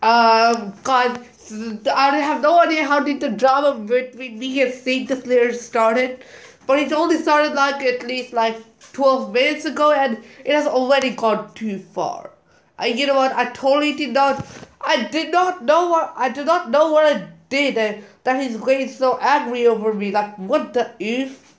Um, God, I have no idea how did the drama between me and Saint Slayer started, but it only started like at least like 12 minutes ago and it has already gone too far. And you know what, I totally did not, I did not know what, I did not know what I did and that he's getting so angry over me, like what the if?